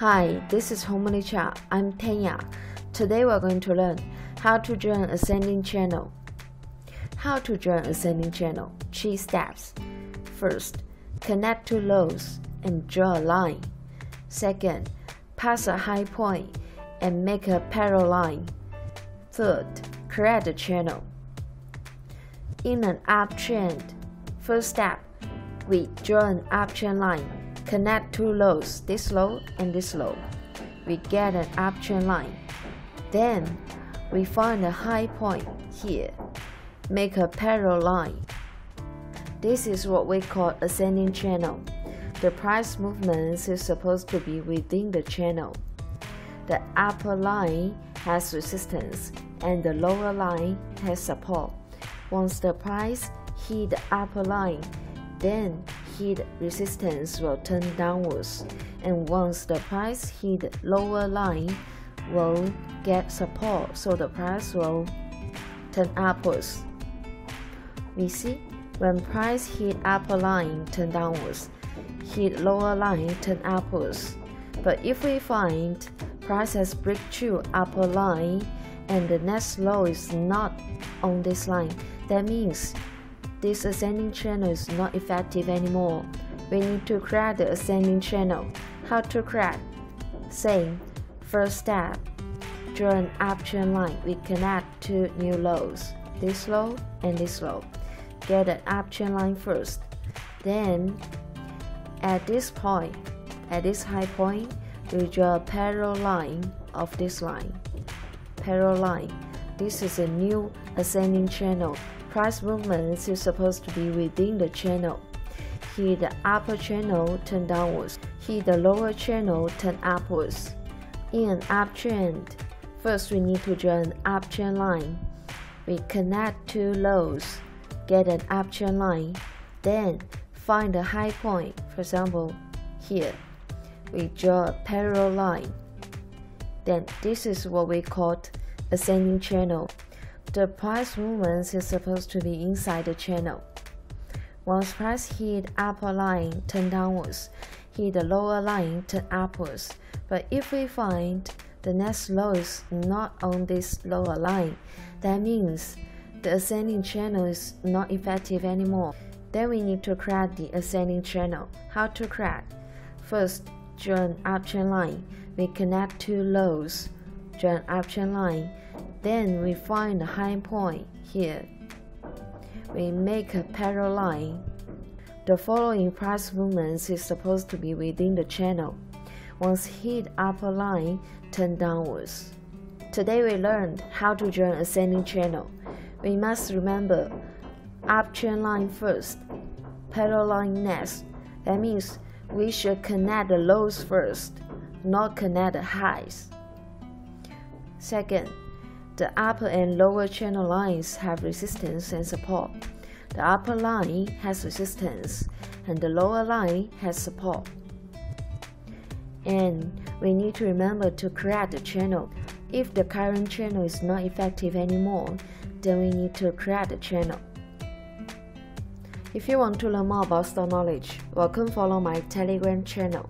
Hi, this is Homily Chart. I'm Tanya. Today we're going to learn how to join ascending channel. How to join ascending channel. Three steps. First, connect two lows and draw a line. Second, pass a high point and make a parallel line. Third, create a channel. In an uptrend, first step, we draw an uptrend line Connect two lows, this low and this low. We get an uptrend line. Then we find a high point here. Make a parallel line. This is what we call ascending channel. The price movement is supposed to be within the channel. The upper line has resistance and the lower line has support. Once the price hit the upper line, then heat resistance will turn downwards, and once the price hit lower line, will get support, so the price will turn upwards. We see when price hit upper line, turn downwards, hit lower line, turn upwards. But if we find price has break through upper line and the next low is not on this line, that means this ascending channel is not effective anymore. We need to create the ascending channel. How to create? Same. First step. Draw an uptrend line. We connect two new lows. This low and this low. Get an uptrend line first. Then, at this point, at this high point, we draw a parallel line of this line. Parallel line. This is a new ascending channel price movements is supposed to be within the channel. Hit the upper channel, turn downwards. Hit the lower channel, turn upwards. In an uptrend, first we need to draw an uptrend line. We connect two lows, get an uptrend line, then find the high point, for example, here. We draw a parallel line. Then this is what we call ascending channel. The price movement is supposed to be inside the channel. Once price hit upper line, turn downwards. Hit the lower line, turn upwards. But if we find the next low is not on this lower line, that means the ascending channel is not effective anymore. Then we need to crack the ascending channel. How to crack? First, an uptrend line. We connect two lows. An uptrend line then we find the high point here. We make a parallel line. The following price movements is supposed to be within the channel. Once hit upper line, turn downwards. Today we learned how to join ascending channel. We must remember uptrend line first, parallel line next. That means we should connect the lows first, not connect the highs. Second, the upper and lower channel lines have resistance and support. The upper line has resistance and the lower line has support. And we need to remember to create the channel. If the current channel is not effective anymore, then we need to create the channel. If you want to learn more about stock knowledge, welcome follow my Telegram channel.